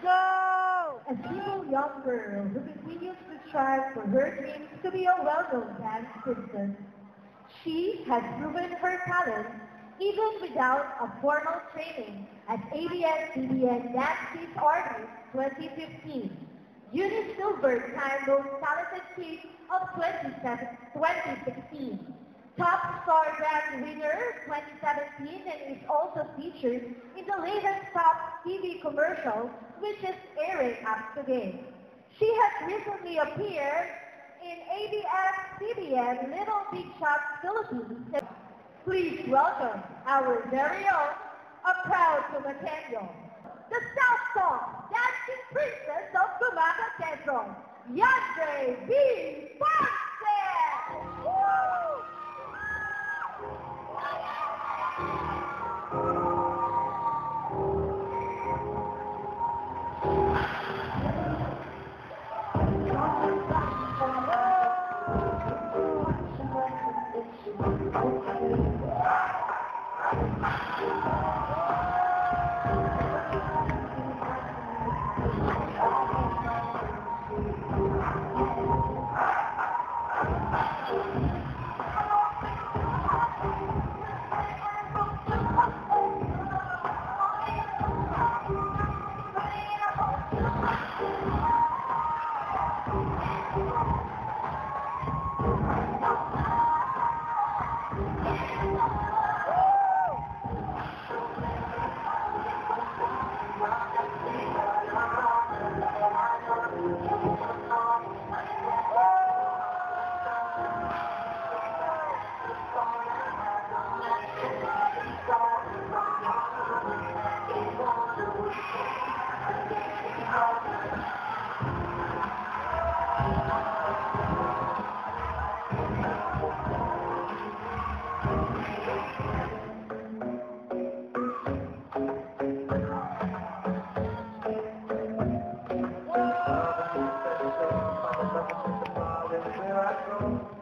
go! A single young girl who continues to strive for her dreams to be a well-known dance princess. She has proven her talent even without a formal training at ABS-CBN Dance Kids Artist 2015. Eunice Silver time most talented kid of 2016. Top Star Dance winner 2017 and is also featured in the latest Top TV commercial which is airing up today. She has recently appeared in ABS-CBN Little Big Shot Philippines. Please welcome our very own, a proud Tumatenyo, the South Southpaw Dancing Princess of Quezon, Yandrei B. Oh.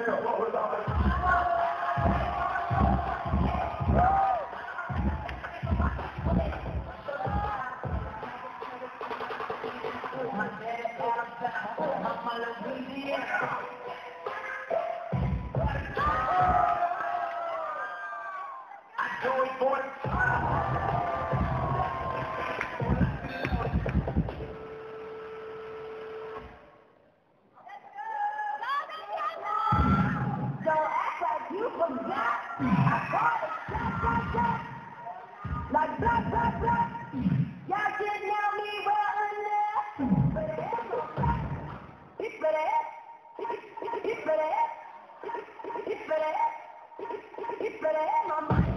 Ponce! Woo! Don't Like black, black, black. Y'all didn't know me. It's that. It's that. It's that. My mind.